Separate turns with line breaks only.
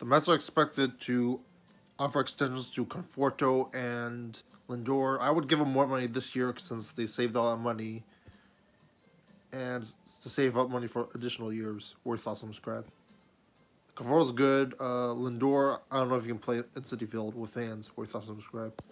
The Mets are expected to offer extensions to Conforto and Lindor. I would give them more money this year since they saved a lot of money. And to save up money for additional years. Worth awesome subscribe. Conforto's good. Uh, Lindor, I don't know if you can play in Citi Field with fans. Worth awesome subscribe.